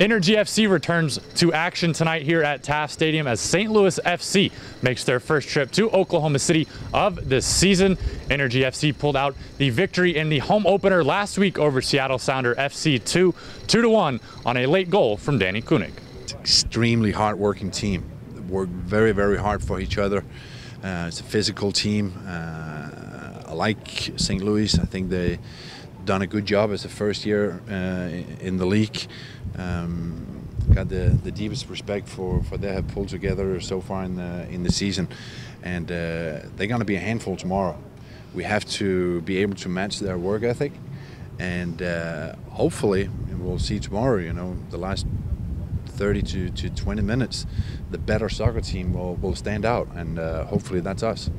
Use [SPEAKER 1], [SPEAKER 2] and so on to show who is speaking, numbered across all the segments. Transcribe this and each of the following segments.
[SPEAKER 1] Energy FC returns to action tonight here at Taft Stadium as St. Louis FC makes their first trip to Oklahoma City of this season. Energy FC pulled out the victory in the home opener last week over Seattle Sounder FC 2, 2 to 1 on a late goal from Danni König.
[SPEAKER 2] Extremely hard-working team. Work very, very hard for each other. Uh, it's a physical team. Uh, I like St. Louis. I think they done a good job as the first year uh, in the league. Um, got the, the deepest respect for, for they have pulled together so far in the in the season, and uh, they're going to be a handful tomorrow. We have to be able to match their work ethic, and uh, hopefully we'll see tomorrow. You know, the last 30 to, to 20 minutes, the better soccer team will, will stand out, and uh, hopefully that's us.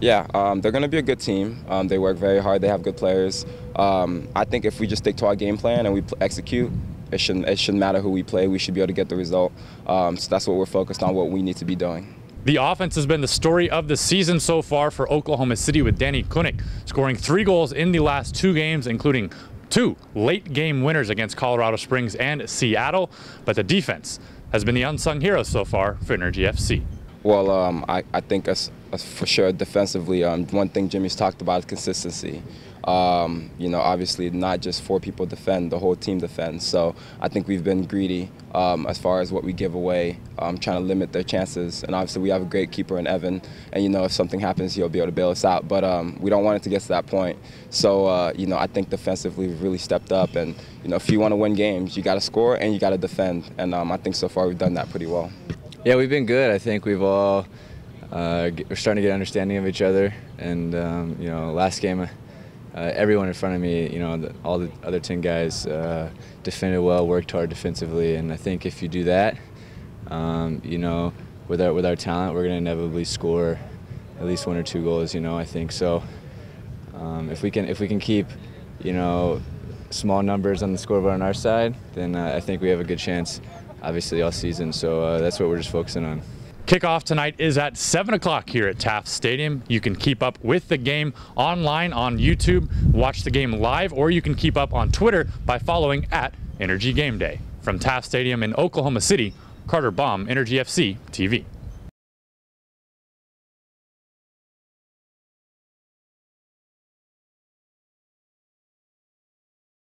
[SPEAKER 3] Yeah, um, they're going to be a good team. Um, they work very hard. They have good players. Um, I think if we just stick to our game plan and we execute, it shouldn't, it shouldn't matter who we play. We should be able to get the result. Um, so that's what we're focused on, what we need to be doing.
[SPEAKER 1] The offense has been the story of the season so far for Oklahoma City with Danni König scoring three goals in the last two games, including two late game winners against Colorado Springs and Seattle. But the defense has been the unsung hero so far for Energy FC.
[SPEAKER 3] Well, um, I, I think as for sure defensively, um, one thing Jimmy's talked about is consistency. Um, you know, obviously not just four people defend, the whole team defends. So I think we've been greedy um, as far as what we give away, um, trying to limit their chances. And obviously we have a great keeper in Evan, and you know if something happens, he'll be able to bail us out. But um, we don't want it to get to that point. So uh, you know, I think defensively we've really stepped up. And you know, if you want to win games, you got to score and you got to defend. And um, I think so far we've done that pretty well.
[SPEAKER 4] Yeah, we've been good. I think we've all uh, we're starting to get understanding of each other. And um, you know, last game uh, everyone in front of me, you know, the, all the other 10 guys uh, defended well, worked hard defensively, and I think if you do that, um, you know, with our with our talent, we're going to inevitably score at least one or two goals. You know, I think so. Um, if we can if we can keep, you know, small numbers on the scoreboard on our side, then uh, I think we have a good chance, obviously all season. So uh, that's what we're just focusing on.
[SPEAKER 1] Kickoff tonight is at 7 o'clock here at Taft Stadium. You can keep up with the game online on YouTube, watch the game live, or you can keep up on Twitter by following at Energy Game Day. From Taft Stadium in Oklahoma City, Carter Baum, Energy FC TV.